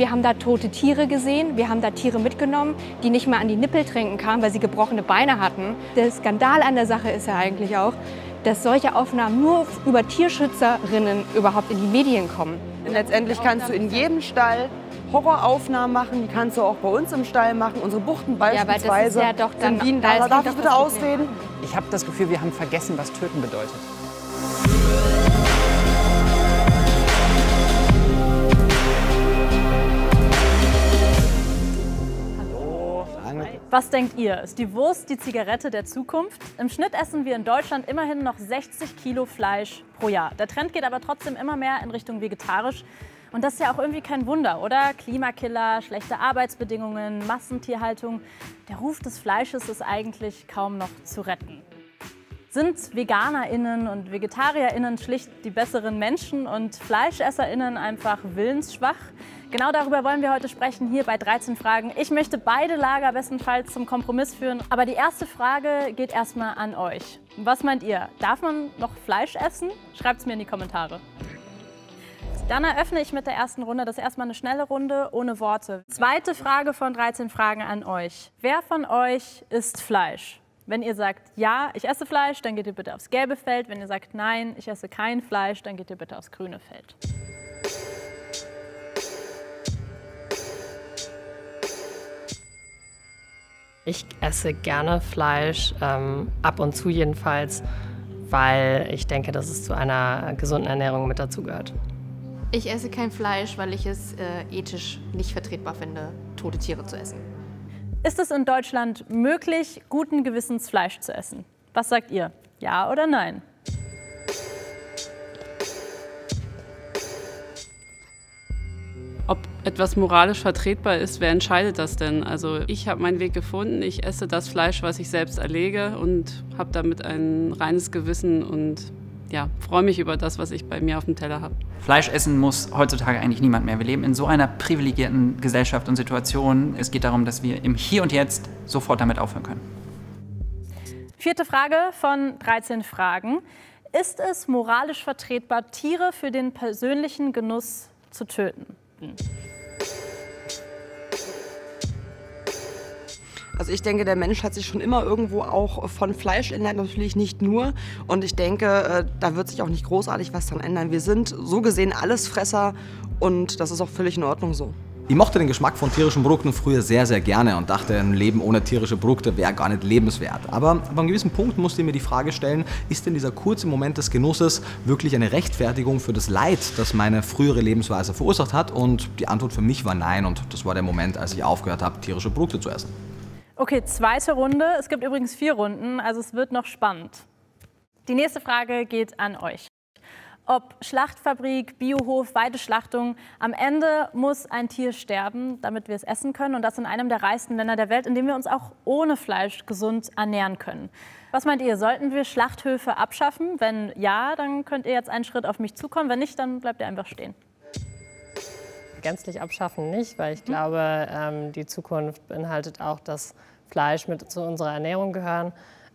Wir haben da tote Tiere gesehen, wir haben da Tiere mitgenommen, die nicht mehr an die Nippel trinken kamen, weil sie gebrochene Beine hatten. Der Skandal an der Sache ist ja eigentlich auch, dass solche Aufnahmen nur über Tierschützerinnen überhaupt in die Medien kommen. Letztendlich kannst du in jedem Stall Horroraufnahmen machen, die kannst du auch bei uns im Stall machen. Unsere Buchten beispielsweise ja, aber das ist ja doch dann, sind Bienen. Da darf ich bitte ausreden? Ich habe das Gefühl, wir haben vergessen, was töten bedeutet. Was denkt ihr? Ist die Wurst die Zigarette der Zukunft? Im Schnitt essen wir in Deutschland immerhin noch 60 Kilo Fleisch pro Jahr. Der Trend geht aber trotzdem immer mehr in Richtung vegetarisch. Und das ist ja auch irgendwie kein Wunder, oder? Klimakiller, schlechte Arbeitsbedingungen, Massentierhaltung. Der Ruf des Fleisches ist eigentlich kaum noch zu retten. Sind VeganerInnen und VegetarierInnen schlicht die besseren Menschen und FleischesserInnen einfach willensschwach? Genau darüber wollen wir heute sprechen, hier bei 13 Fragen. Ich möchte beide Lager bestenfalls zum Kompromiss führen. Aber die erste Frage geht erstmal an euch. Was meint ihr? Darf man noch Fleisch essen? Schreibt es mir in die Kommentare. Dann eröffne ich mit der ersten Runde. Das ist erstmal eine schnelle Runde ohne Worte. Zweite Frage von 13 Fragen an euch. Wer von euch isst Fleisch? Wenn ihr sagt, ja, ich esse Fleisch, dann geht ihr bitte aufs gelbe Feld. Wenn ihr sagt, nein, ich esse kein Fleisch, dann geht ihr bitte aufs grüne Feld. Ich esse gerne Fleisch, ähm, ab und zu jedenfalls, weil ich denke, dass es zu einer gesunden Ernährung mit dazugehört. Ich esse kein Fleisch, weil ich es äh, ethisch nicht vertretbar finde, tote Tiere zu essen. Ist es in Deutschland möglich, guten Gewissens Fleisch zu essen? Was sagt ihr? Ja oder nein? Ob etwas moralisch vertretbar ist, wer entscheidet das denn? Also ich habe meinen Weg gefunden, ich esse das Fleisch, was ich selbst erlege und habe damit ein reines Gewissen und ja, freue mich über das, was ich bei mir auf dem Teller habe. Fleisch essen muss heutzutage eigentlich niemand mehr. Wir leben in so einer privilegierten Gesellschaft und Situation. Es geht darum, dass wir im Hier und Jetzt sofort damit aufhören können. Vierte Frage von 13 Fragen. Ist es moralisch vertretbar, Tiere für den persönlichen Genuss zu töten? Also ich denke, der Mensch hat sich schon immer irgendwo auch von Fleisch ernährt, natürlich nicht nur. Und ich denke, äh, da wird sich auch nicht großartig was dran ändern. Wir sind so gesehen Allesfresser und das ist auch völlig in Ordnung so. Ich mochte den Geschmack von tierischen Produkten früher sehr, sehr gerne und dachte, ein Leben ohne tierische Produkte wäre gar nicht lebenswert. Aber ab einem gewissen Punkt musste ich mir die Frage stellen, ist denn dieser kurze Moment des Genusses wirklich eine Rechtfertigung für das Leid, das meine frühere Lebensweise verursacht hat? Und die Antwort für mich war nein und das war der Moment, als ich aufgehört habe, tierische Produkte zu essen. Okay, zweite Runde. Es gibt übrigens vier Runden, also es wird noch spannend. Die nächste Frage geht an euch. Ob Schlachtfabrik, Biohof, Weideschlachtung, am Ende muss ein Tier sterben, damit wir es essen können. Und das in einem der reichsten Länder der Welt, in dem wir uns auch ohne Fleisch gesund ernähren können. Was meint ihr, sollten wir Schlachthöfe abschaffen? Wenn ja, dann könnt ihr jetzt einen Schritt auf mich zukommen. Wenn nicht, dann bleibt ihr einfach stehen gänzlich abschaffen nicht, weil ich glaube, ähm, die Zukunft beinhaltet auch, dass Fleisch mit zu unserer Ernährung gehören.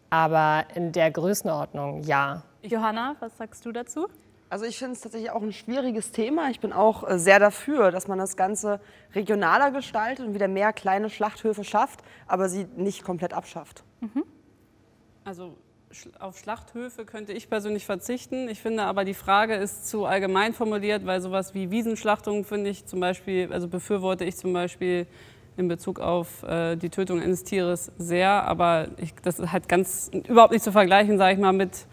Aber in der Größenordnung ja. Johanna, was sagst du dazu? Also ich finde es tatsächlich auch ein schwieriges Thema. Ich bin auch äh, sehr dafür, dass man das Ganze regionaler gestaltet und wieder mehr kleine Schlachthöfe schafft, aber sie nicht komplett abschafft. Mhm. Also auf Schlachthöfe könnte ich persönlich verzichten. Ich finde aber, die Frage ist zu allgemein formuliert, weil sowas wie Wiesenschlachtung finde ich zum Beispiel, also befürworte ich zum Beispiel in Bezug auf äh, die Tötung eines Tieres sehr. Aber ich, das ist halt ganz überhaupt nicht zu vergleichen, sage ich mal, mit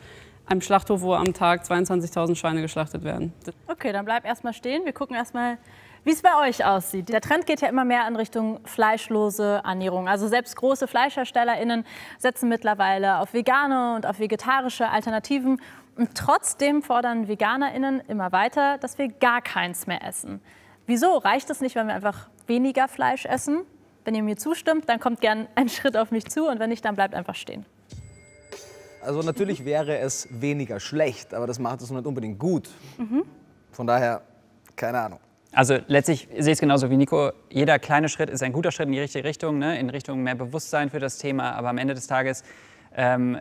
einem Schlachthof, wo am Tag 22.000 Schweine geschlachtet werden. Okay, dann bleib erstmal stehen. Wir gucken erstmal, wie es bei euch aussieht. Der Trend geht ja immer mehr in Richtung fleischlose Ernährung. Also selbst große FleischherstellerInnen setzen mittlerweile auf vegane und auf vegetarische Alternativen. Und trotzdem fordern VeganerInnen immer weiter, dass wir gar keins mehr essen. Wieso? Reicht es nicht, wenn wir einfach weniger Fleisch essen? Wenn ihr mir zustimmt, dann kommt gern ein Schritt auf mich zu und wenn nicht, dann bleibt einfach stehen. Also natürlich wäre es weniger schlecht, aber das macht es nicht unbedingt gut. Mhm. Von daher, keine Ahnung. Also letztlich sehe ich es genauso wie Nico. Jeder kleine Schritt ist ein guter Schritt in die richtige Richtung, ne? in Richtung mehr Bewusstsein für das Thema. Aber am Ende des Tages ähm,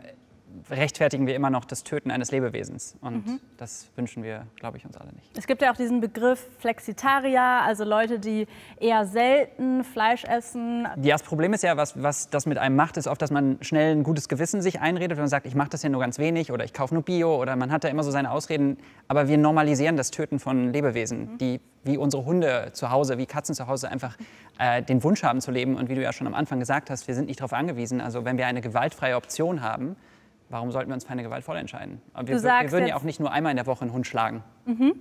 rechtfertigen wir immer noch das Töten eines Lebewesens. Und mhm. das wünschen wir, glaube ich, uns alle nicht. Es gibt ja auch diesen Begriff Flexitarier, also Leute, die eher selten Fleisch essen. Ja, das Problem ist ja, was, was das mit einem macht, ist oft, dass man schnell ein gutes Gewissen sich einredet und sagt, ich mache das ja nur ganz wenig oder ich kaufe nur Bio oder man hat da immer so seine Ausreden. Aber wir normalisieren das Töten von Lebewesen, mhm. die wie unsere Hunde zu Hause, wie Katzen zu Hause einfach äh, den Wunsch haben zu leben. Und wie du ja schon am Anfang gesagt hast, wir sind nicht darauf angewiesen. Also wenn wir eine gewaltfreie Option haben, warum sollten wir uns für eine gewaltvolle entscheiden? Aber wir, wir würden ja auch nicht nur einmal in der Woche einen Hund schlagen. Mhm.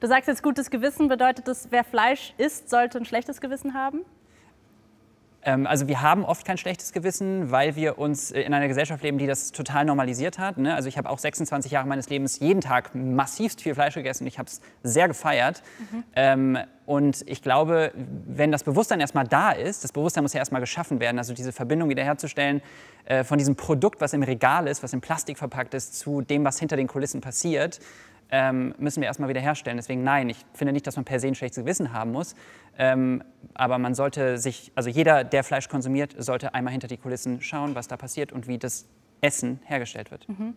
Du sagst jetzt gutes Gewissen, bedeutet das, wer Fleisch isst, sollte ein schlechtes Gewissen haben? Ähm, also wir haben oft kein schlechtes Gewissen, weil wir uns in einer Gesellschaft leben, die das total normalisiert hat. Ne? Also ich habe auch 26 Jahre meines Lebens jeden Tag massivst viel Fleisch gegessen. Ich habe es sehr gefeiert. Mhm. Ähm, und ich glaube, wenn das Bewusstsein erstmal da ist, das Bewusstsein muss ja erstmal geschaffen werden, also diese Verbindung wiederherzustellen äh, von diesem Produkt, was im Regal ist, was in Plastik verpackt ist, zu dem, was hinter den Kulissen passiert, ähm, müssen wir erstmal wieder herstellen. Deswegen nein, ich finde nicht, dass man per se ein schlechtes Gewissen haben muss. Ähm, aber man sollte sich, also jeder, der Fleisch konsumiert, sollte einmal hinter die Kulissen schauen, was da passiert und wie das Essen hergestellt wird. Mhm.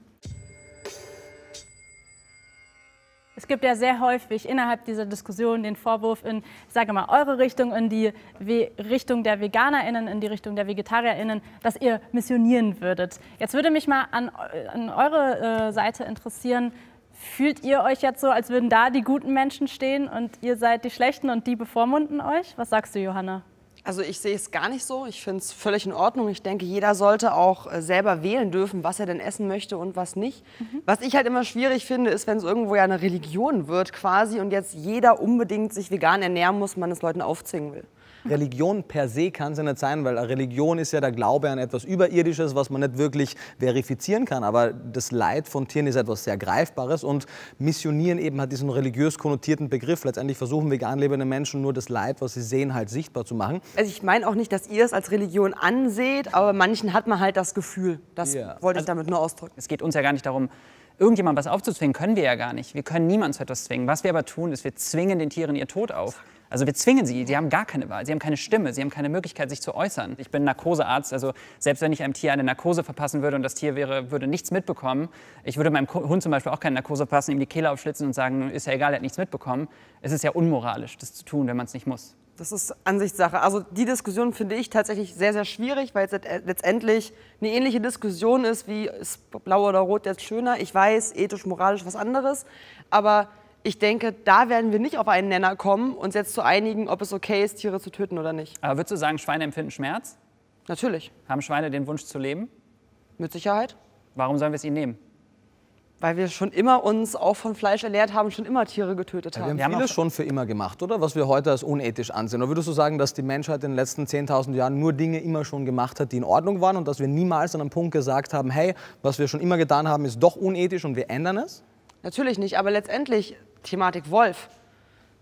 Es gibt ja sehr häufig innerhalb dieser Diskussion den Vorwurf in, sage mal, eure Richtung, in die We Richtung der VeganerInnen, in die Richtung der VegetarierInnen, dass ihr missionieren würdet. Jetzt würde mich mal an, an eure äh, Seite interessieren, Fühlt ihr euch jetzt so, als würden da die guten Menschen stehen und ihr seid die Schlechten und die bevormunden euch? Was sagst du, Johanna? Also ich sehe es gar nicht so. Ich finde es völlig in Ordnung. Ich denke, jeder sollte auch äh, selber wählen dürfen, was er denn essen möchte und was nicht. Mhm. Was ich halt immer schwierig finde, ist, wenn es irgendwo ja eine Religion wird quasi und jetzt jeder unbedingt sich vegan ernähren muss, man es Leuten aufzwingen will. Religion per se kann es ja nicht sein, weil Religion ist ja der Glaube an etwas Überirdisches, was man nicht wirklich verifizieren kann. Aber das Leid von Tieren ist etwas sehr Greifbares und Missionieren eben hat diesen religiös konnotierten Begriff. Letztendlich versuchen vegan lebende Menschen nur das Leid, was sie sehen, halt sichtbar zu machen. Also ich meine auch nicht, dass ihr es als Religion anseht, aber manchen hat man halt das Gefühl. Das ja. wollte ich also, damit nur ausdrücken. Es geht uns ja gar nicht darum, irgendjemand was aufzuzwingen, können wir ja gar nicht. Wir können niemanden zu etwas zwingen. Was wir aber tun, ist, wir zwingen den Tieren ihr Tod auf. Also wir zwingen sie, sie haben gar keine Wahl, sie haben keine Stimme, sie haben keine Möglichkeit, sich zu äußern. Ich bin Narkosearzt, also selbst wenn ich einem Tier eine Narkose verpassen würde und das Tier wäre, würde nichts mitbekommen, ich würde meinem Hund zum Beispiel auch keine Narkose verpassen, ihm die Kehle aufschlitzen und sagen, ist ja egal, er hat nichts mitbekommen. Es ist ja unmoralisch, das zu tun, wenn man es nicht muss. Das ist Ansichtssache. Also die Diskussion finde ich tatsächlich sehr, sehr schwierig, weil es letztendlich eine ähnliche Diskussion ist, wie ist blau oder rot jetzt schöner. Ich weiß, ethisch, moralisch was anderes, aber ich denke, da werden wir nicht auf einen Nenner kommen, uns jetzt zu einigen, ob es okay ist, Tiere zu töten oder nicht. Aber würdest du sagen, Schweine empfinden Schmerz? Natürlich. Haben Schweine den Wunsch zu leben? Mit Sicherheit. Warum sollen wir es ihnen nehmen? Weil wir schon immer uns auch von Fleisch ernährt haben, schon immer Tiere getötet haben. Ja, wir haben vieles schon für immer gemacht, oder? Was wir heute als unethisch ansehen. Oder würdest du sagen, dass die Menschheit in den letzten 10.000 Jahren nur Dinge immer schon gemacht hat, die in Ordnung waren und dass wir niemals an einem Punkt gesagt haben, hey, was wir schon immer getan haben, ist doch unethisch und wir ändern es? Natürlich nicht, aber letztendlich Thematik Wolf.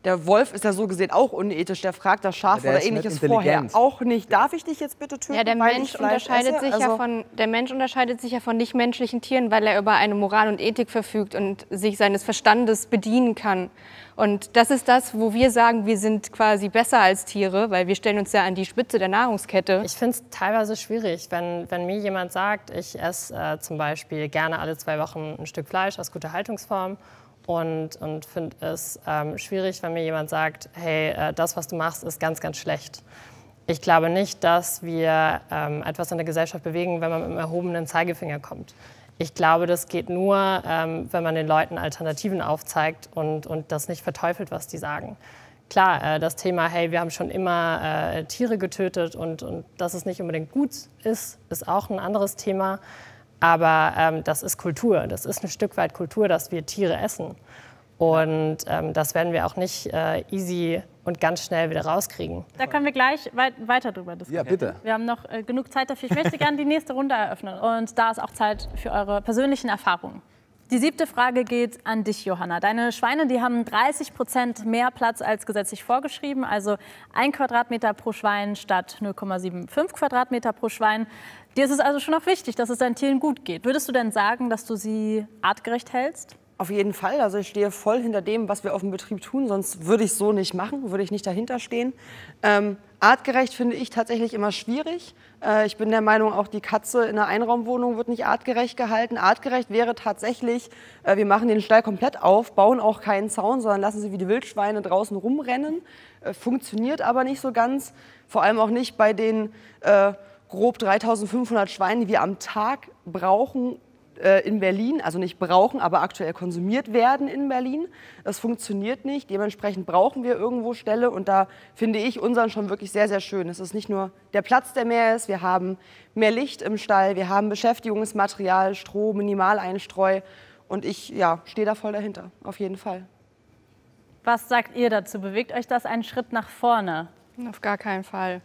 Der Wolf ist ja so gesehen auch unethisch. Der fragt das Schaf ja, oder ähnliches vorher auch nicht. Darf ich dich jetzt bitte töten? Ja, der Mensch unterscheidet sich also ja von der Mensch unterscheidet sich ja von nichtmenschlichen Tieren, weil er über eine Moral und Ethik verfügt und sich seines Verstandes bedienen kann. Und das ist das, wo wir sagen, wir sind quasi besser als Tiere, weil wir stellen uns ja an die Spitze der Nahrungskette. Ich finde es teilweise schwierig, wenn, wenn mir jemand sagt, ich esse äh, zum Beispiel gerne alle zwei Wochen ein Stück Fleisch aus guter Haltungsform und, und finde es ähm, schwierig, wenn mir jemand sagt, hey, äh, das, was du machst, ist ganz, ganz schlecht. Ich glaube nicht, dass wir ähm, etwas in der Gesellschaft bewegen, wenn man mit einem erhobenen Zeigefinger kommt. Ich glaube, das geht nur, ähm, wenn man den Leuten Alternativen aufzeigt und, und das nicht verteufelt, was die sagen. Klar, äh, das Thema, hey, wir haben schon immer äh, Tiere getötet und, und dass es nicht unbedingt gut ist, ist auch ein anderes Thema. Aber ähm, das ist Kultur. Das ist ein Stück weit Kultur, dass wir Tiere essen. Und ähm, das werden wir auch nicht äh, easy und ganz schnell wieder rauskriegen. Da können wir gleich weit weiter drüber diskutieren. Ja, bitte. Wir haben noch äh, genug Zeit dafür. Ich möchte gerne die nächste Runde eröffnen. Und da ist auch Zeit für eure persönlichen Erfahrungen. Die siebte Frage geht an dich, Johanna. Deine Schweine, die haben 30 Prozent mehr Platz als gesetzlich vorgeschrieben, also ein Quadratmeter pro Schwein statt 0,75 Quadratmeter pro Schwein. Dir ist es also schon auch wichtig, dass es deinen Tieren gut geht. Würdest du denn sagen, dass du sie artgerecht hältst? Auf jeden Fall. Also ich stehe voll hinter dem, was wir auf dem Betrieb tun. Sonst würde ich so nicht machen, würde ich nicht dahinter stehen. Ähm, Artgerecht finde ich tatsächlich immer schwierig. Äh, ich bin der Meinung, auch die Katze in einer Einraumwohnung wird nicht artgerecht gehalten. Artgerecht wäre tatsächlich, äh, wir machen den Stall komplett auf, bauen auch keinen Zaun, sondern lassen sie wie die Wildschweine draußen rumrennen. Äh, funktioniert aber nicht so ganz. Vor allem auch nicht bei den äh, grob 3500 Schweinen, die wir am Tag brauchen, in Berlin, also nicht brauchen, aber aktuell konsumiert werden in Berlin. Das funktioniert nicht. Dementsprechend brauchen wir irgendwo Ställe und da finde ich unseren schon wirklich sehr, sehr schön. Es ist nicht nur der Platz, der mehr ist, wir haben mehr Licht im Stall, wir haben Beschäftigungsmaterial, Stroh, Minimaleinstreu und ich ja, stehe da voll dahinter, auf jeden Fall. Was sagt ihr dazu? Bewegt euch das einen Schritt nach vorne? Auf gar keinen Fall.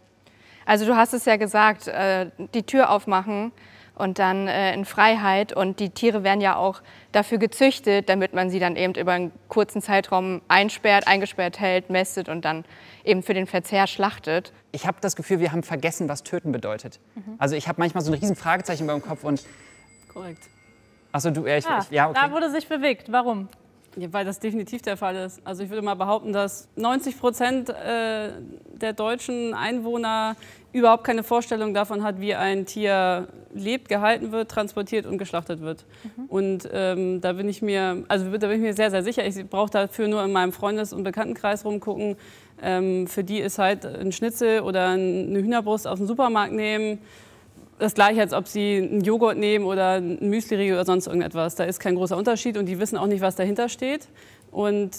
Also du hast es ja gesagt, äh, die Tür aufmachen und dann äh, in Freiheit. Und die Tiere werden ja auch dafür gezüchtet, damit man sie dann eben über einen kurzen Zeitraum einsperrt, eingesperrt hält, mästet und dann eben für den Verzehr schlachtet. Ich habe das Gefühl, wir haben vergessen, was töten bedeutet. Mhm. Also ich habe manchmal so ein riesen Fragezeichen beim Kopf und Korrekt. Achso, du, äh, ich, Ah, ich, ja, okay. Da wurde sich bewegt. Warum? Ja, weil das definitiv der Fall ist. Also ich würde mal behaupten, dass 90 Prozent äh, der deutschen Einwohner überhaupt keine Vorstellung davon hat, wie ein Tier lebt, gehalten wird, transportiert und geschlachtet wird. Und ähm, da bin ich mir, also da bin ich mir sehr, sehr sicher. Ich brauche dafür nur in meinem Freundes- und Bekanntenkreis rumgucken. Ähm, für die ist halt ein Schnitzel oder eine Hühnerbrust aus dem Supermarkt nehmen das gleiche, als ob sie einen Joghurt nehmen oder ein Müsliriegel oder sonst irgendetwas. Da ist kein großer Unterschied und die wissen auch nicht, was dahinter steht. Und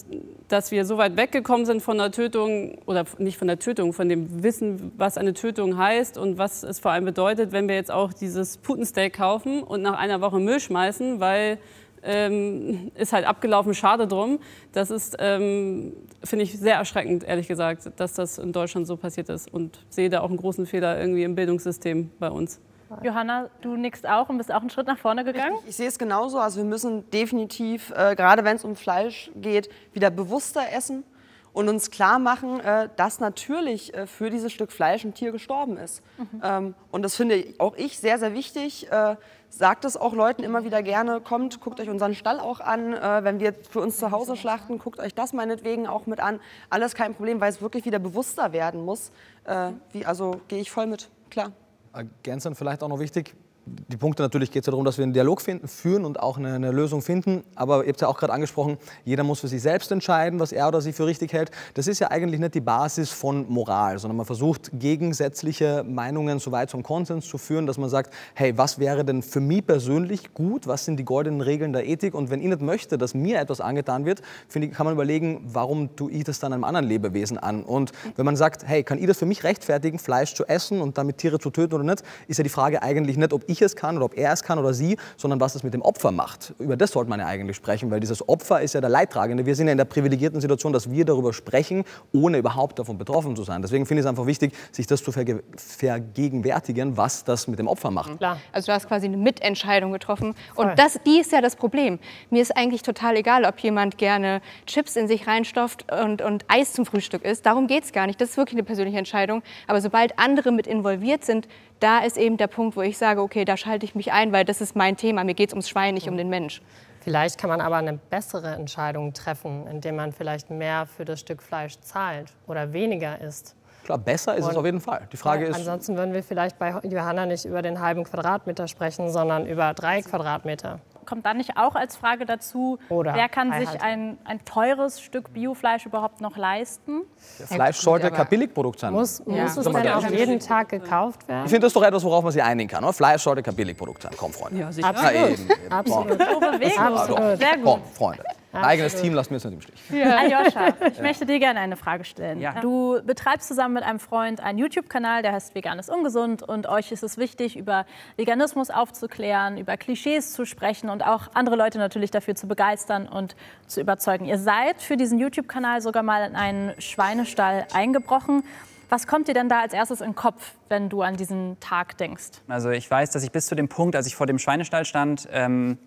dass wir so weit weggekommen sind von der Tötung, oder nicht von der Tötung, von dem Wissen, was eine Tötung heißt und was es vor allem bedeutet, wenn wir jetzt auch dieses Putensteak kaufen und nach einer Woche Müll schmeißen, weil ähm, ist halt abgelaufen, schade drum. Das ist, ähm, finde ich, sehr erschreckend, ehrlich gesagt, dass das in Deutschland so passiert ist. Und sehe da auch einen großen Fehler irgendwie im Bildungssystem bei uns. Johanna, du nickst auch und bist auch einen Schritt nach vorne gegangen. Ich sehe es genauso. Also wir müssen definitiv, äh, gerade wenn es um Fleisch geht, wieder bewusster essen und uns klar machen, äh, dass natürlich äh, für dieses Stück Fleisch ein Tier gestorben ist. Ähm, und das finde auch ich sehr, sehr wichtig. Äh, sagt es auch Leuten immer wieder gerne, kommt, guckt euch unseren Stall auch an. Äh, wenn wir für uns zu Hause schlachten, guckt euch das meinetwegen auch mit an. Alles kein Problem, weil es wirklich wieder bewusster werden muss. Äh, wie, also gehe ich voll mit, klar. Ergänzend vielleicht auch noch wichtig, die Punkte natürlich geht es ja darum, dass wir einen Dialog finden, führen und auch eine, eine Lösung finden. Aber ihr habt ja auch gerade angesprochen, jeder muss für sich selbst entscheiden, was er oder sie für richtig hält. Das ist ja eigentlich nicht die Basis von Moral, sondern man versucht gegensätzliche Meinungen so weit zum Konsens zu führen, dass man sagt, hey, was wäre denn für mich persönlich gut? Was sind die goldenen Regeln der Ethik? Und wenn ich nicht möchte, dass mir etwas angetan wird, finde ich, kann man überlegen, warum tue ich das dann einem anderen Lebewesen an? Und wenn man sagt, hey, kann ich das für mich rechtfertigen, Fleisch zu essen und damit Tiere zu töten oder nicht, ist ja die Frage eigentlich nicht, ob ich es kann oder ob er es kann oder sie, sondern was es mit dem Opfer macht. Über das sollte man ja eigentlich sprechen, weil dieses Opfer ist ja der Leidtragende. Wir sind ja in der privilegierten Situation, dass wir darüber sprechen, ohne überhaupt davon betroffen zu sein. Deswegen finde ich es einfach wichtig, sich das zu verge vergegenwärtigen, was das mit dem Opfer macht. Klar. Also du hast quasi eine Mitentscheidung getroffen. Voll. Und das, die ist ja das Problem. Mir ist eigentlich total egal, ob jemand gerne Chips in sich reinstopft und, und Eis zum Frühstück isst. Darum geht es gar nicht. Das ist wirklich eine persönliche Entscheidung. Aber sobald andere mit involviert sind, da ist eben der Punkt, wo ich sage, okay, da schalte ich mich ein, weil das ist mein Thema. Mir geht es ums Schwein, nicht um den Mensch. Vielleicht kann man aber eine bessere Entscheidung treffen, indem man vielleicht mehr für das Stück Fleisch zahlt oder weniger isst. Klar, besser ist es Und- auf jeden Fall. Die Frage Weil ist, Ansonsten würden wir vielleicht bei Johanna nicht über den halben Quadratmeter sprechen, sondern über drei Quadratmeter. Kommt dann nicht auch als Frage dazu, Oder wer kann sich Freihaltung. ein, ein teures Stück Biofleisch überhaupt noch leisten? Fleisch sollte kein Billigprodukt sein. Muss, muss es denn auch jeden Tag gekauft werden? Ich finde das doch etwas, worauf man sich einigen kann. Oder? Fleisch sollte kein Billigprodukt sein. Komm, Freunde. Ja, sicher. Na, eben, eben. Absolut. So bewegen. Absolut. Sehr gut. Komm, Freunde. Ein eigenes Team lasst mir jetzt nicht im Stich. Aljoscha, ich möchte dir gerne eine Frage stellen. Ja. Du betreibst zusammen mit einem Freund einen YouTube-Kanal, der heißt Vegan ist ungesund. Und euch ist es wichtig, über Veganismus aufzuklären, über Klischees zu sprechen und auch andere Leute natürlich dafür zu begeistern und zu überzeugen. Ihr seid für diesen YouTube-Kanal sogar mal in einen Schweinestall eingebrochen. Was kommt dir denn da als erstes in den Kopf, wenn du an diesen Tag denkst? Also ich weiß, dass ich bis zu dem Punkt, als ich vor dem Schweinestall stand, ähm,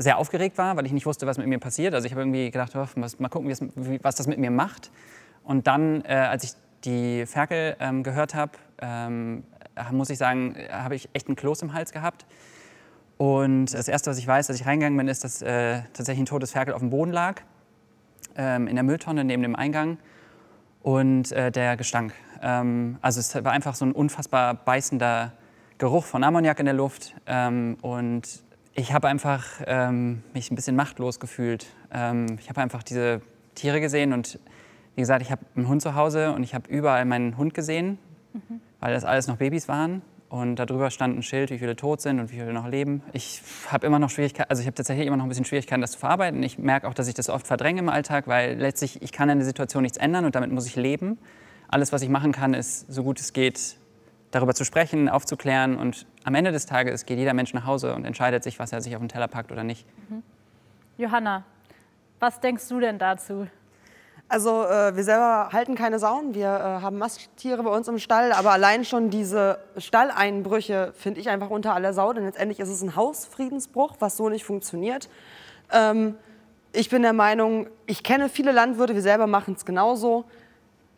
sehr aufgeregt war, weil ich nicht wusste, was mit mir passiert. Also ich habe irgendwie gedacht, oh, was, mal gucken, was das mit mir macht. Und dann, äh, als ich die Ferkel ähm, gehört habe, ähm, äh, muss ich sagen, äh, habe ich echt einen Kloß im Hals gehabt. Und das Erste, was ich weiß, als ich reingegangen bin, ist, dass äh, tatsächlich ein totes Ferkel auf dem Boden lag, ähm, in der Mülltonne neben dem Eingang. und äh, der Gestank. Ähm, also es war einfach so ein unfassbar beißender Geruch von Ammoniak in der Luft ähm, und ich habe einfach ähm, mich ein bisschen machtlos gefühlt. Ähm, ich habe einfach diese Tiere gesehen und wie gesagt, ich habe einen Hund zu Hause und ich habe überall meinen Hund gesehen, mhm. weil das alles noch Babys waren. Und darüber stand ein Schild, wie viele tot sind und wie viele noch leben. Ich habe immer noch Schwierigkeiten, also ich habe tatsächlich immer noch ein bisschen Schwierigkeiten, das zu verarbeiten. Ich merke auch, dass ich das oft verdränge im Alltag, weil letztlich ich kann in der Situation nichts ändern und damit muss ich leben. Alles, was ich machen kann, ist, so gut es geht, darüber zu sprechen, aufzuklären. Und am Ende des Tages geht jeder Mensch nach Hause und entscheidet sich, was er sich auf den Teller packt oder nicht. Mhm. Johanna, was denkst du denn dazu? Also äh, wir selber halten keine Sauen, wir äh, haben Masttiere bei uns im Stall, aber allein schon diese Stalleinbrüche finde ich einfach unter aller Sau, denn letztendlich ist es ein Hausfriedensbruch, was so nicht funktioniert. Ähm, ich bin der Meinung, ich kenne viele Landwirte, wir selber machen es genauso.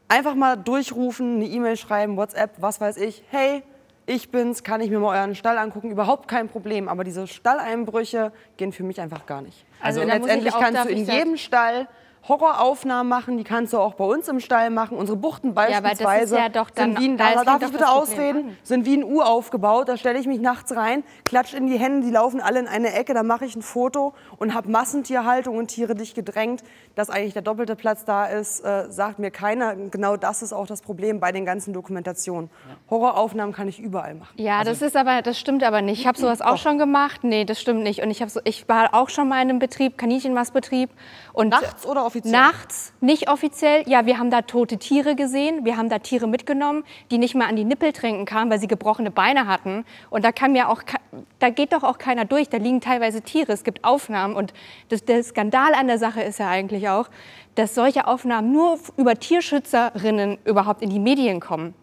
Einfach mal durchrufen, eine E-Mail schreiben, WhatsApp, was weiß ich. Hey, ich bin's, kann ich mir mal euren Stall angucken, überhaupt kein Problem. Aber diese Stalleinbrüche gehen für mich einfach gar nicht. Also, also letztendlich kannst du in jedem Stall Horroraufnahmen machen, die kannst du auch bei uns im Stall machen. Unsere Buchten beispielsweise ja, ja sind wie ein, da darf ich bitte ausreden, sind wie ein U aufgebaut. Da stelle ich mich nachts rein, klatsch in die Hände, die laufen alle in eine Ecke, da mache ich ein Foto und habe Massentierhaltung und Tiere dicht gedrängt. Dass eigentlich der doppelte Platz da ist, äh, sagt mir keiner. Genau das ist auch das Problem bei den ganzen Dokumentationen. Horroraufnahmen kann ich überall machen. Ja, also, das ist aber, das stimmt aber nicht. Ich habe sowas auch schon gemacht. Nee, das stimmt nicht. Und ich, so, ich war auch schon mal in einem Betrieb, Kaninchenmastbetrieb. Und Nachts oder offiziell? Nachts, nicht offiziell. Ja, wir haben da tote Tiere gesehen. Wir haben da Tiere mitgenommen, die nicht mal an die Nippel trinken kamen, weil sie gebrochene Beine hatten. Und da kann mir auch, da geht doch auch keiner durch. Da liegen teilweise Tiere. Es gibt Aufnahmen. Und das, der Skandal an der Sache ist ja eigentlich auch, dass solche Aufnahmen nur über Tierschützerinnen überhaupt in die Medien kommen.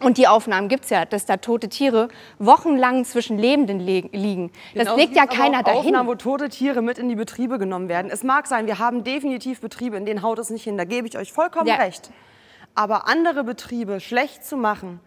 Und die Aufnahmen gibt es ja, dass da tote Tiere wochenlang zwischen Lebenden liegen. Das genau, legt ja keiner dahin. Aufnahmen, wo tote Tiere mit in die Betriebe genommen werden. Es mag sein, wir haben definitiv Betriebe, in denen haut es nicht hin. Da gebe ich euch vollkommen ja. recht. Aber andere Betriebe schlecht zu machen,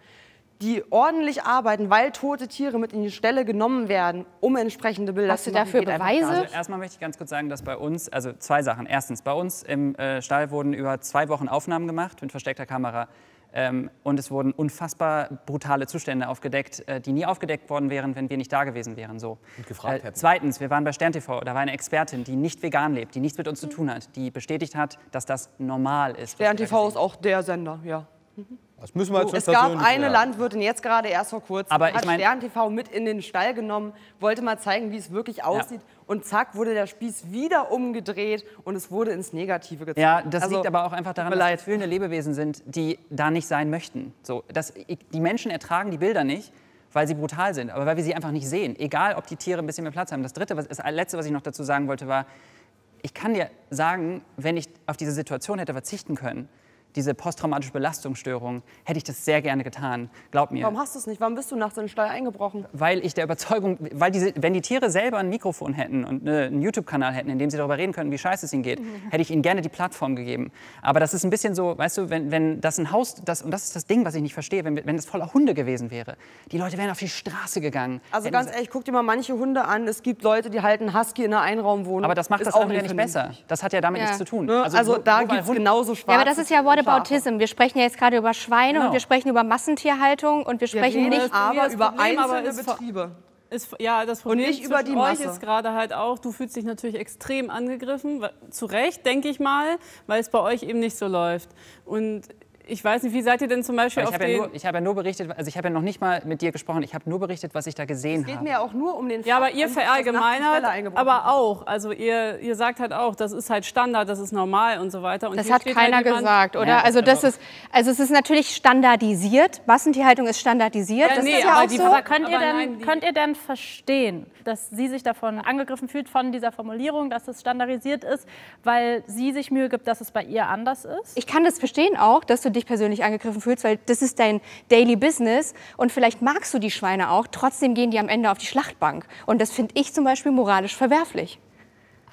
die ordentlich arbeiten, weil tote Tiere mit in die Stelle genommen werden, um entsprechende Bilder Hast zu machen. Hast du dafür Beweise? Also erstmal möchte ich ganz kurz sagen, dass bei uns, also zwei Sachen. Erstens, bei uns im äh, Stall wurden über zwei Wochen Aufnahmen gemacht mit versteckter Kamera. Ähm, und es wurden unfassbar brutale Zustände aufgedeckt, äh, die nie aufgedeckt worden wären, wenn wir nicht da gewesen wären. So. Und gefragt äh, zweitens, wir waren bei Stern TV, da war eine Expertin, die nicht vegan lebt, die nichts mit uns zu tun hat, die bestätigt hat, dass das normal ist. Stern TV ist auch der Sender, ja. Mhm. Das müssen wir jetzt Es gab eine ja. Landwirtin, jetzt gerade erst vor kurzem, Aber hat ich mein, Stern TV mit in den Stall genommen, wollte mal zeigen, wie es wirklich aussieht. Ja. Und zack, wurde der Spieß wieder umgedreht und es wurde ins Negative gezogen. Ja, das also, liegt aber auch einfach daran, dass es fühlende Lebewesen sind, die da nicht sein möchten. So, das, die Menschen ertragen die Bilder nicht, weil sie brutal sind, aber weil wir sie einfach nicht sehen. Egal, ob die Tiere ein bisschen mehr Platz haben. Das Dritte, was, das Letzte, was ich noch dazu sagen wollte, war, ich kann dir sagen, wenn ich auf diese Situation hätte verzichten können, diese posttraumatische Belastungsstörung, hätte ich das sehr gerne getan. Glaub mir. Warum hast du es nicht? Warum bist du nachts in den Stall eingebrochen? Weil ich der Überzeugung, weil diese, wenn die Tiere selber ein Mikrofon hätten und eine, einen YouTube-Kanal hätten, in dem sie darüber reden können, wie scheiße es ihnen geht, mhm. hätte ich ihnen gerne die Plattform gegeben. Aber das ist ein bisschen so, weißt du, wenn, wenn das ein Haus, das, und das ist das Ding, was ich nicht verstehe, wenn, wenn das voller Hunde gewesen wäre, die Leute wären auf die Straße gegangen. Also ganz ehrlich, guck dir mal manche Hunde an. Es gibt Leute, die halten Husky in einer Einraumwohnung. Aber das macht ist das auch ja nicht besser. Das hat ja damit ja. nichts zu tun. Ne? Also, also da gibt es genauso schwarz. Ja, aber das ist ja Whataboutism. Wir sprechen ja jetzt gerade über Schweine genau. und wir sprechen über Massentierhaltung und wir sprechen wir nicht aber über Problem, einzelne aber Betriebe. Ist, ja, das Problem und nicht über die Masse. euch ist gerade halt auch, du fühlst dich natürlich extrem angegriffen, zu Recht, denke ich mal, weil es bei euch eben nicht so läuft. Und ich weiß nicht, wie seid ihr denn zum Beispiel ich auf den... Ja nur, ich habe ja nur berichtet, also ich habe ja noch nicht mal mit dir gesprochen, ich habe nur berichtet, was ich da gesehen habe. Es geht mir auch nur um den Ja, aber ihr verallgemeinert, aber auch. Also ihr, ihr sagt halt auch, das ist halt Standard, das ist normal und so weiter. Und das hat halt keiner halt gesagt, oder? Ja, also das ist, also es ist natürlich standardisiert. Massentierhaltung ist standardisiert. Ja, das nee, ist ja aber auch die, so. Aber könnt, ihr denn, nein, könnt ihr denn verstehen, dass sie sich davon angegriffen fühlt, von dieser Formulierung, dass es standardisiert ist, weil sie sich Mühe gibt, dass es bei ihr anders ist? Ich kann das verstehen auch, dass du dich persönlich angegriffen fühlst, weil das ist dein Daily Business und vielleicht magst du die Schweine auch, trotzdem gehen die am Ende auf die Schlachtbank. Und das finde ich zum Beispiel moralisch verwerflich.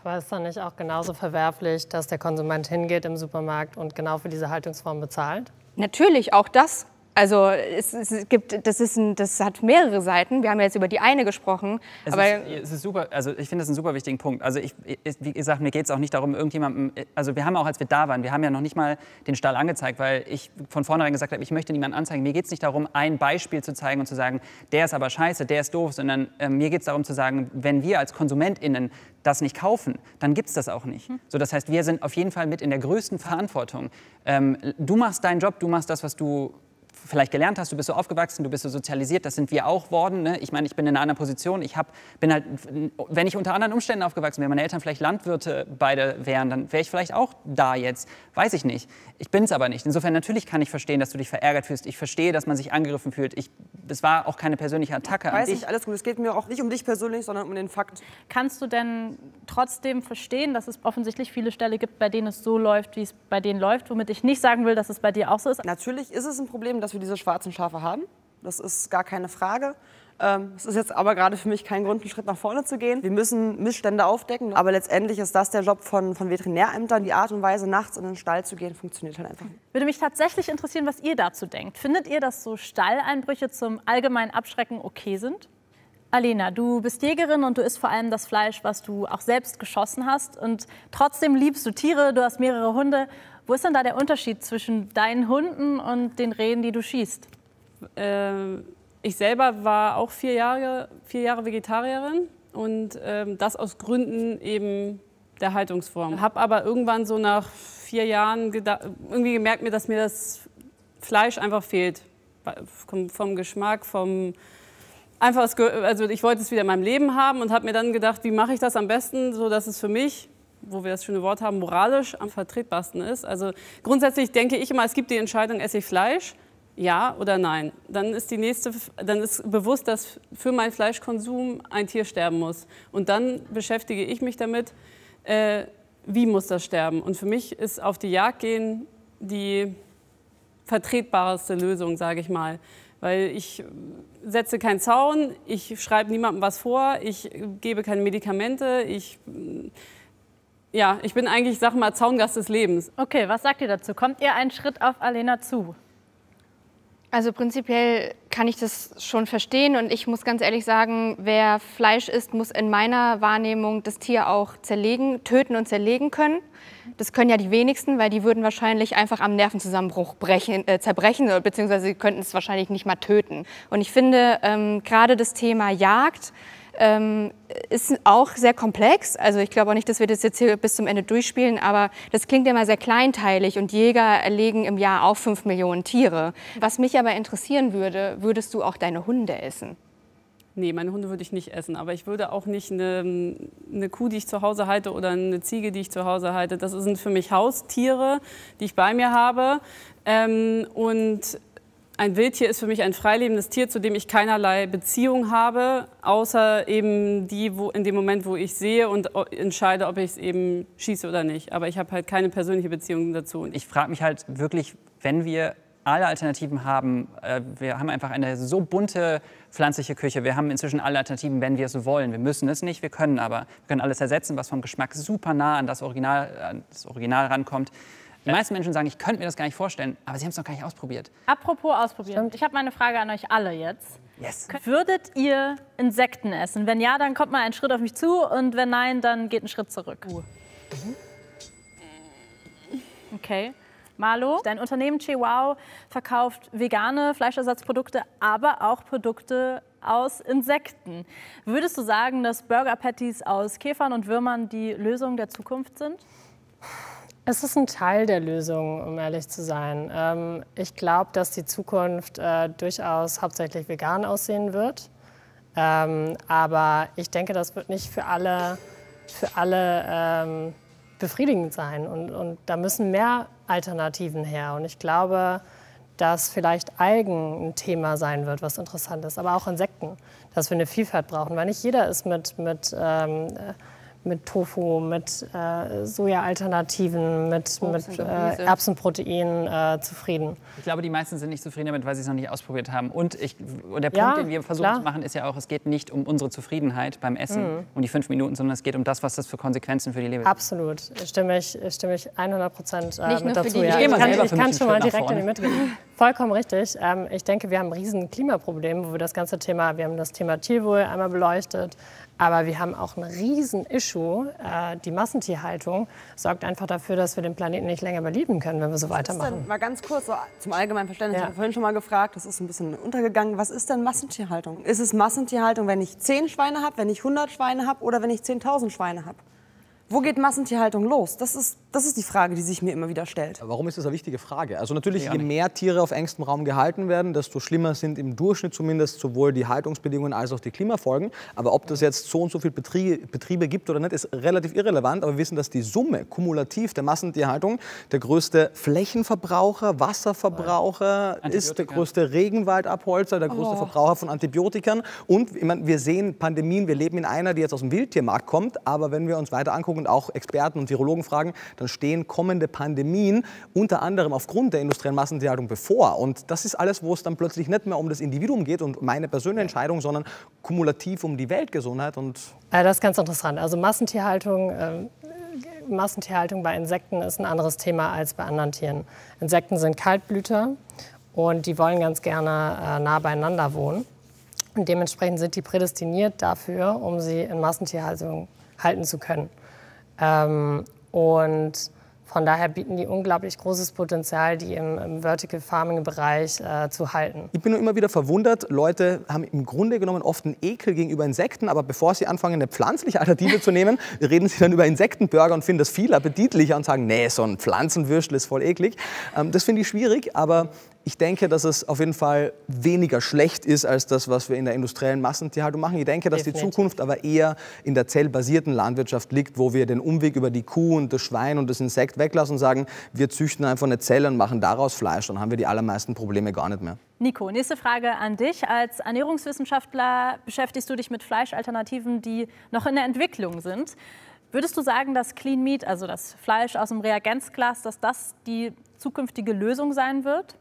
Aber ist doch nicht auch genauso verwerflich, dass der Konsument hingeht im Supermarkt und genau für diese Haltungsform bezahlt? Natürlich, auch das Also es, es gibt, das, ist ein, das hat mehrere Seiten. Wir haben jetzt über die eine gesprochen. Es, aber ist, es ist super, also ich finde das einen super wichtigen Punkt. Also ich, wie gesagt, mir geht es auch nicht darum, irgendjemandem, also wir haben auch, als wir da waren, wir haben ja noch nicht mal den Stall angezeigt, weil ich von vornherein gesagt habe, ich möchte niemanden anzeigen. Mir geht es nicht darum, ein Beispiel zu zeigen und zu sagen, der ist aber scheiße, der ist doof, sondern äh, mir geht es darum zu sagen, wenn wir als KonsumentInnen das nicht kaufen, dann gibt es das auch nicht. Hm. So, das heißt, wir sind auf jeden Fall mit in der größten Verantwortung. Ähm, du machst deinen Job, du machst das, was du vielleicht gelernt hast, du bist so aufgewachsen, du bist so sozialisiert, das sind wir auch worden. Ne? Ich meine, ich bin in einer anderen Position. Ich hab, bin halt, wenn ich unter anderen Umständen aufgewachsen wäre, meine Eltern vielleicht Landwirte beide wären, dann wäre ich vielleicht auch da jetzt. Weiß ich nicht. Ich bin es aber nicht. Insofern natürlich kann ich verstehen, dass du dich verärgert fühlst. Ich verstehe, dass man sich angegriffen fühlt. Ich, es war auch keine persönliche Attacke Weiß ich, alles gut. Es geht mir auch nicht um dich persönlich, sondern um den Fakt. Kannst du denn trotzdem verstehen, dass es offensichtlich viele Ställe gibt, bei denen es so läuft, wie es bei denen läuft, womit ich nicht sagen will, dass es bei dir auch so ist? Natürlich ist es ein Problem, dass wir diese schwarzen Schafe haben. Das ist gar keine Frage. Ähm, Es ist jetzt aber gerade für mich kein Grund, einen Schritt nach vorne zu gehen. Wir müssen Missstände aufdecken. Aber letztendlich ist das der Job von, von Veterinärämtern. Die Art und Weise, nachts in den Stall zu gehen, funktioniert halt einfach nicht. Würde mich tatsächlich interessieren, was ihr dazu denkt. Findet ihr, dass so Stalleinbrüche zum allgemeinen Abschrecken okay sind? Alena, du bist Jägerin und du isst vor allem das Fleisch, was du auch selbst geschossen hast. Und trotzdem liebst du Tiere, du hast mehrere Hunde. Wo ist denn da der Unterschied zwischen deinen Hunden und den Rehen, die du schießt? Ähm, ich selber war auch vier Jahre, vier Jahre Vegetarierin und ähm, das aus Gründen eben der Haltungsform. Habe aber irgendwann so nach vier Jahren irgendwie gemerkt, mir, dass mir das Fleisch einfach fehlt. Vom, Geschmack, vom einfach, also ich wollte es wieder in meinem Leben haben und habe mir dann gedacht, wie mache ich das am besten, so dass es für mich wo wir das schöne Wort haben, moralisch am vertretbarsten ist. Also grundsätzlich denke ich immer, es gibt die Entscheidung, esse ich Fleisch, ja oder nein. Dann ist die nächste, dann ist bewusst, dass für meinen Fleischkonsum ein Tier sterben muss. Und dann beschäftige ich mich damit, äh, wie muss das sterben. Und für mich ist auf die Jagd gehen die vertretbarste Lösung, sage ich mal. Weil ich setze keinen Zaun, ich schreibe niemandem was vor, ich gebe keine Medikamente, ich ja, ich bin eigentlich, sag mal, Zaungast des Lebens. Okay, was sagt ihr dazu? Kommt ihr einen Schritt auf Alena zu? Also prinzipiell kann ich das schon verstehen und ich muss ganz ehrlich sagen, wer Fleisch isst, muss in meiner Wahrnehmung das Tier auch zerlegen, töten und zerlegen können. Das können ja die wenigsten, weil die würden wahrscheinlich einfach am Nervenzusammenbruch brechen, äh, zerbrechen, oder beziehungsweise sie könnten es wahrscheinlich nicht mal töten. Und ich finde ähm, gerade das Thema Jagd ähm, ist auch sehr komplex. Also ich glaube auch nicht, dass wir das jetzt hier bis zum Ende durchspielen, aber das klingt immer sehr kleinteilig und Jäger erlegen im Jahr auch fünf Millionen Tiere. Was mich aber interessieren würde, würdest du auch deine Hunde essen? Nee, meine Hunde würde ich nicht essen, aber ich würde auch nicht eine, eine Kuh, die ich zu Hause halte oder eine Ziege, die ich zu Hause halte. Das sind für mich Haustiere, die ich bei mir habe. Ähm, und ein Wildtier ist für mich ein freilebendes Tier, zu dem ich keinerlei Beziehung habe, außer eben die, wo in dem Moment, wo ich sehe und entscheide, ob ich es eben schieße oder nicht. Aber ich habe halt keine persönliche Beziehung dazu. Ich frage mich halt wirklich, wenn wir alle Alternativen haben, äh, wir haben einfach eine so bunte pflanzliche Küche, wir haben inzwischen alle Alternativen, wenn wir es wollen. Wir müssen es nicht, wir können aber. Wir können alles ersetzen, was vom Geschmack super nah an das Original, an das Original rankommt. Die meisten Menschen sagen, ich könnte mir das gar nicht vorstellen, aber sie haben es noch gar nicht ausprobiert. Apropos ausprobieren. Ich habe meine Frage an euch alle jetzt. Yes. Würdet ihr Insekten essen? Wenn ja, dann kommt mal einen Schritt auf mich zu und wenn nein, dann geht einen Schritt zurück. Okay. Marlo, dein Unternehmen Chihuahua verkauft vegane Fleischersatzprodukte, aber auch Produkte aus Insekten. Würdest du sagen, dass Burger Patties aus Käfern und Würmern die Lösung der Zukunft sind? Es ist ein Teil der Lösung, um ehrlich zu sein. Ähm, ich glaube, dass die Zukunft äh, durchaus hauptsächlich vegan aussehen wird. Ähm, aber ich denke, das wird nicht für alle, für alle ähm, befriedigend sein. Und, und da müssen mehr Alternativen her. Und ich glaube, dass vielleicht Algen ein Thema sein wird, was interessant ist. Aber auch Insekten, dass wir eine Vielfalt brauchen. Weil nicht jeder ist mit, mit ähm, äh, mit Tofu, mit äh, Soja-Alternativen, mit, mit und äh. Erbsenprotein äh, zufrieden. Ich glaube, die meisten sind nicht zufrieden damit, weil sie es noch nicht ausprobiert haben. Und, ich, und der Punkt, Ja, den wir versuchen klar. zu machen, ist ja auch, es geht nicht um unsere Zufriedenheit beim Essen, um die fünf Minuten, sondern es geht um das, was das für Konsequenzen für die Lebensmittel Absolut, stimme ich, stimme ich 100 Prozent äh, Nicht mit nur für dazu. die- Ja. Ich Ich mal kann, ich kann schon mal direkt in die vorne. mitgehen. Vollkommen richtig. Ähm, ich denke, wir haben ein riesen Klimaproblem, wo wir das ganze Thema, wir haben das Thema Tierwohl einmal beleuchtet, aber wir haben auch ein riesen Issue. Äh, die Massentierhaltung sorgt einfach dafür, dass wir den Planeten nicht länger beleben können, wenn wir so weitermachen. Mal ganz kurz so zum allgemeinen Verständnis. Ja. Ich habe vorhin schon mal gefragt, das ist ein bisschen untergegangen. Was ist denn Massentierhaltung? Ist es Massentierhaltung, wenn ich 10 Schweine habe, wenn ich 100 Schweine habe oder wenn ich 10.000 Schweine habe? Wo geht Massentierhaltung los? Das ist, das ist die Frage, die sich mir immer wieder stellt. Warum ist das eine wichtige Frage? Also natürlich, je mehr Tiere auf engstem Raum gehalten werden, desto schlimmer sind im Durchschnitt zumindest sowohl die Haltungsbedingungen als auch die Klimafolgen. Aber ob das jetzt so und so viele Betriebe, Betriebe gibt oder nicht, ist relativ irrelevant. Aber wir wissen, dass die Summe kumulativ der Massentierhaltung der größte Flächenverbraucher, Wasserverbraucher ist, der größte Regenwaldabholzer, der größte Oh. Verbraucher von Antibiotikern. Und meine, wir sehen Pandemien, wir leben in einer, die jetzt aus dem Wildtiermarkt kommt. Aber wenn wir uns weiter angucken und auch Experten und Virologen fragen, dann stehen kommende Pandemien unter anderem aufgrund der industriellen Massentierhaltung bevor. Und das ist alles, wo es dann plötzlich nicht mehr um das Individuum geht und meine persönliche Entscheidung, sondern kumulativ um die Weltgesundheit. Und Das ist ganz interessant. Also Massentierhaltung, äh, Massentierhaltung bei Insekten ist ein anderes Thema als bei anderen Tieren. Insekten sind Kaltblüter und die wollen ganz gerne äh, nah beieinander wohnen. Und dementsprechend sind die prädestiniert dafür, um sie in Massentierhaltung halten zu können. Ähm, und von daher bieten die unglaublich großes Potenzial, die im, im Vertical Farming Bereich äh, zu halten. Ich bin nur immer wieder verwundert, Leute haben im Grunde genommen oft einen Ekel gegenüber Insekten, aber bevor sie anfangen, eine pflanzliche Alternative zu nehmen, reden sie dann über Insektenburger und finden das viel appetitlicher und sagen, nee, so ein Pflanzenwürstel ist voll eklig. Ähm, das finde ich schwierig, aber ich denke, dass es auf jeden Fall weniger schlecht ist als das, was wir in der industriellen Massentierhaltung machen. Ich denke, dass die. Zukunft aber eher in der zellbasierten Landwirtschaft liegt, wo wir den Umweg über die Kuh und das Schwein und das Insekt weglassen und sagen, wir züchten einfach eine Zelle und machen daraus Fleisch. Dann haben wir die allermeisten Probleme gar nicht mehr. Nico, nächste Frage an dich. Als Ernährungswissenschaftler beschäftigst du dich mit Fleischalternativen, die noch in der Entwicklung sind. Würdest du sagen, dass Clean Meat, also das Fleisch aus dem Reagenzglas, dass das die zukünftige Lösung sein wird?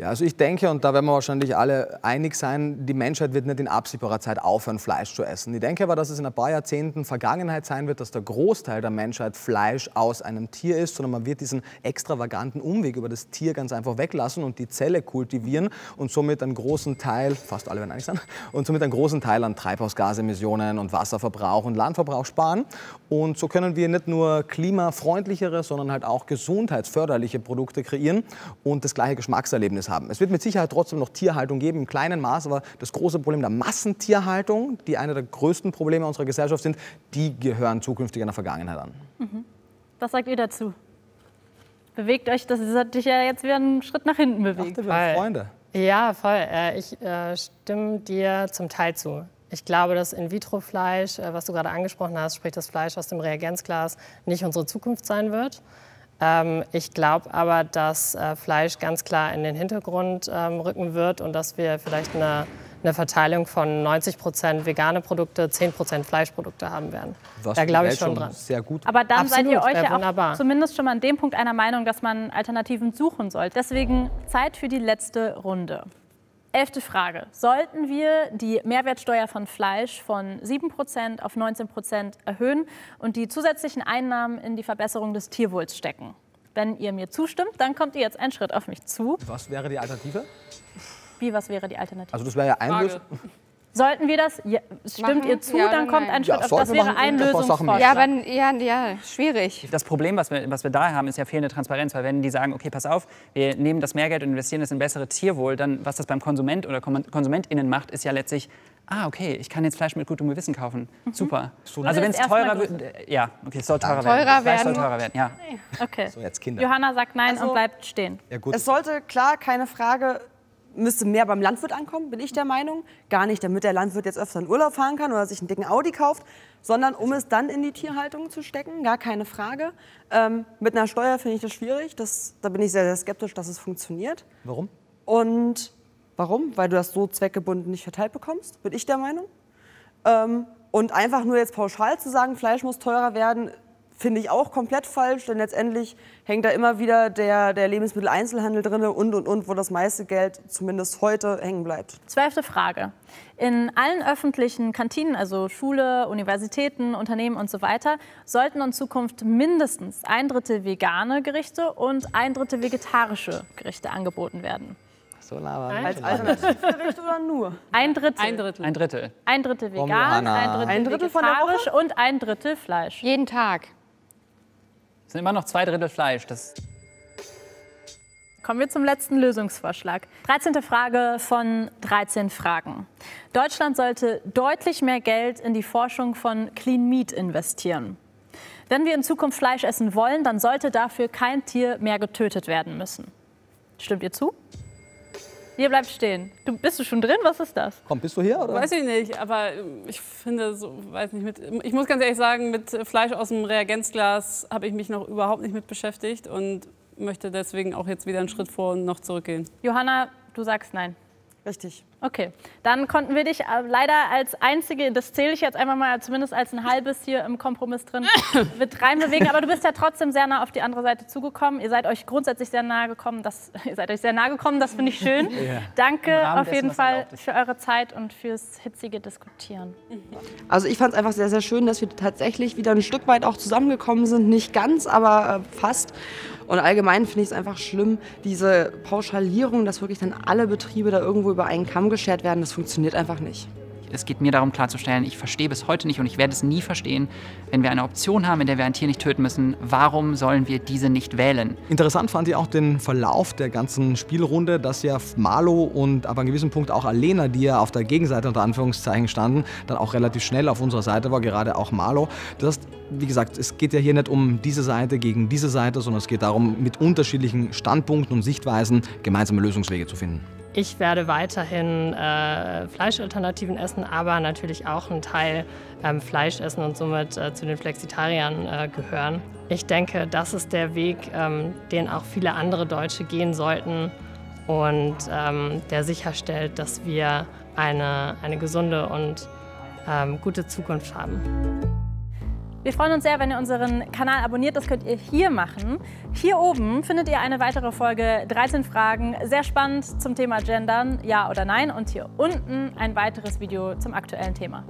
Ja, also ich denke, und da werden wir wahrscheinlich alle einig sein, die Menschheit wird nicht in absehbarer Zeit aufhören, Fleisch zu essen. Ich denke aber, dass es in ein paar Jahrzehnten Vergangenheit sein wird, dass der Großteil der Menschheit Fleisch aus einem Tier isst, sondern man wird diesen extravaganten Umweg über das Tier ganz einfach weglassen und die Zelle kultivieren und somit einen großen Teil, fast alle werden einig sein, und somit einen großen Teil an Treibhausgasemissionen und Wasserverbrauch und Landverbrauch sparen. Und so können wir nicht nur klimafreundlichere, sondern halt auch gesundheitsförderliche Produkte kreieren und das gleiche Geschmackserlebnis haben. Es wird mit Sicherheit trotzdem noch Tierhaltung geben, im kleinen Maß, aber das große Problem der Massentierhaltung, die eine der größten Probleme unserer Gesellschaft sind, die gehören zukünftig einer Vergangenheit an. Was sagt ihr dazu? Bewegt euch, das hat dich ja jetzt wieder einen Schritt nach hinten bewegt. Wir waren Freunde. Ja, voll. Äh, Ich äh, stimme dir zum Teil zu. Ich glaube, dass In-vitro-Fleisch, äh, was du gerade angesprochen hast, sprich das Fleisch aus dem Reagenzglas, nicht unsere Zukunft sein wird. Ähm, Ich glaube aber, dass äh, Fleisch ganz klar in den Hintergrund ähm, rücken wird und dass wir vielleicht eine, eine Verteilung von 90 Prozent vegane Produkte, 10 Prozent Fleischprodukte haben werden. Was da glaube ich schon dran. Sehr gut. Aber dann seid ihr Absolut, euch ja auch wunderbar. zumindest schon mal an dem Punkt einer Meinung, dass man Alternativen suchen soll. Deswegen Zeit für die letzte Runde. Elfte Frage. Sollten wir die Mehrwertsteuer von Fleisch von 7% auf 19% erhöhen und die zusätzlichen Einnahmen in die Verbesserung des Tierwohls stecken? Wenn ihr mir zustimmt, dann kommt ihr jetzt einen Schritt auf mich zu. Was wäre die Alternative? Wie, was wäre die Alternative? Also das wäre ja ein Frage. Sollten wir das? Ja, stimmt Machen? ihr zu, Ja dann kommt nein? ein Schritt Ja, auf. Das wäre machen. ein. Lösungsvorschlag. Ja, aber ja, ja, schwierig. Das Problem, was wir, was wir da haben, ist ja fehlende Transparenz. Weil wenn die sagen, okay, pass auf, wir nehmen das Mehrgeld und investieren es in bessere Tierwohl, dann was das beim Konsument oder Kon- KonsumentInnen macht, ist ja letztlich, ah, okay, ich kann jetzt Fleisch mit gutem Gewissen kaufen. Super. Also Würde wenn es teurer wird, ja, okay, es soll teurer, Teurer werden. Fleisch soll werden. teurer werden, ja. Okay. So, jetzt Kinder. Johanna sagt nein Also- und bleibt stehen. Ja, gut. Es sollte klar, keine Frage, müsste mehr beim Landwirt ankommen, bin ich der Meinung. Gar nicht, damit der Landwirt jetzt öfter in Urlaub fahren kann oder sich einen dicken Audi kauft, sondern um es dann in die Tierhaltung zu stecken, gar keine Frage. Ähm, mit einer Steuer finde ich das schwierig, das, da bin ich sehr, sehr skeptisch, dass es funktioniert. Warum? Und warum? Weil du das so zweckgebunden nicht verteilt bekommst, bin ich der Meinung. Ähm, und einfach nur jetzt pauschal zu sagen, Fleisch muss teurer werden, finde ich auch komplett falsch, denn letztendlich hängt da immer wieder der, der Lebensmitteleinzelhandel drin und, und, und, wo das meiste Geld zumindest heute hängen bleibt. Zwölfte Frage. In allen öffentlichen Kantinen, also Schule, Universitäten, Unternehmen und so weiter, sollten in Zukunft mindestens ein Drittel vegane Gerichte und ein Drittel vegetarische Gerichte angeboten werden. So labern. Als Alternativgericht oder nur? Ein Drittel. Ein Drittel. Ein Drittel. Ein Drittel vegan, ein Drittel, Ein Drittel von der vegetarisch und ein Drittel Fleisch. Jeden Tag. Es sind immer noch zwei Drittel Fleisch. Das Kommen wir zum letzten Lösungsvorschlag. 13. Frage von 13 Fragen. Deutschland sollte deutlich mehr Geld in die Forschung von Clean Meat investieren. Wenn wir in Zukunft Fleisch essen wollen, dann sollte dafür kein Tier mehr getötet werden müssen. Stimmt ihr zu? Ihr bleibt stehen. Du, bist du schon drin? Was ist das? Komm, bist du hier? Oder? Weiß ich nicht, aber ähm, ich finde, so, weiß nicht, mit, ich muss ganz ehrlich sagen, mit Fleisch aus dem Reagenzglas habe ich mich noch überhaupt nicht mit beschäftigt und möchte deswegen auch jetzt wieder einen Schritt vor und noch zurückgehen. Johanna, du sagst nein. Richtig. Okay, dann konnten wir dich äh, leider als einzige, das zähle ich jetzt einfach mal zumindest als ein halbes hier im Kompromiss drin, mit reinbewegen. Aber du bist ja trotzdem sehr nah auf die andere Seite zugekommen. Ihr seid euch grundsätzlich sehr nahe gekommen. Das, ihr seid euch sehr nahe gekommen, das finde ich schön. Danke Im Rahmen auf jeden Fall für eure Zeit und fürs hitzige Diskutieren. Also ich fand es einfach sehr, sehr schön, dass wir tatsächlich wieder ein Stück weit auch zusammengekommen sind. Nicht ganz, aber äh, fast. Und allgemein finde ich es einfach schlimm, diese Pauschalierung, dass wirklich dann alle Betriebe da irgendwo über einen Kamm geschert werden, das funktioniert einfach nicht. Es geht mir darum klarzustellen, ich verstehe bis heute nicht und ich werde es nie verstehen, wenn wir eine Option haben, in der wir ein Tier nicht töten müssen, warum sollen wir diese nicht wählen? Interessant fand ich auch den Verlauf der ganzen Spielrunde, dass ja Malo und aber an gewissem Punkt auch Alena, die ja auf der Gegenseite unter Anführungszeichen standen, dann auch relativ schnell auf unserer Seite war, gerade auch Malo. Das heißt, wie gesagt, es geht ja hier nicht um diese Seite gegen diese Seite, sondern es geht darum, mit unterschiedlichen Standpunkten und Sichtweisen gemeinsame Lösungswege zu finden. Ich werde weiterhin äh, Fleischalternativen essen, aber natürlich auch einen Teil ähm, Fleisch essen und somit äh, zu den Flexitariern äh, gehören. Ich denke, das ist der Weg, ähm, den auch viele andere Deutsche gehen sollten und ähm, der sicherstellt, dass wir eine, eine gesunde und ähm, gute Zukunft haben. Wir freuen uns sehr, wenn ihr unseren Kanal abonniert. Das könnt ihr hier machen. Hier oben findet ihr eine weitere Folge 13 Fragen. Sehr spannend zum Thema Gendern, ja oder nein. Und hier unten ein weiteres Video zum aktuellen Thema.